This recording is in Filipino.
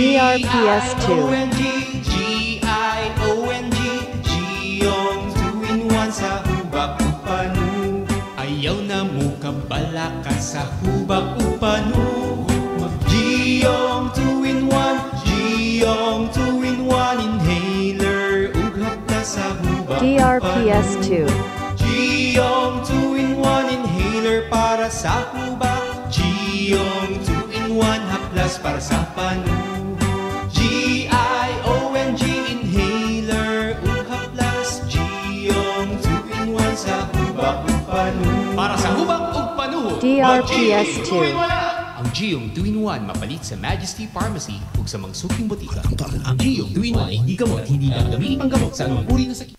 DRPS2. G-I-O-N-G, G-I-O-N-G, Giyong two-in-one sa hubak upanu. Ayaw na mo kabala ka sa hubak upanu. Mag-Giyong two-in-one, Giyong two-in-one inhaler. Ughap ka sa hubak DRPS2. Giyong 2-in-1 inhaler para sa hubak Giyong 2-in-1 haplas para sa panu 2-in-1 sa hubak ug panu Para sa hubak ug panuho DRPS2. Ang Giyong 2-in-1 mapalit sa Majesty Pharmacy ug sa mga suking botika. Ang Giyong 2-in-1 ay hindi gamot hindi gagamitin panggamot sa anumang uri ng sakit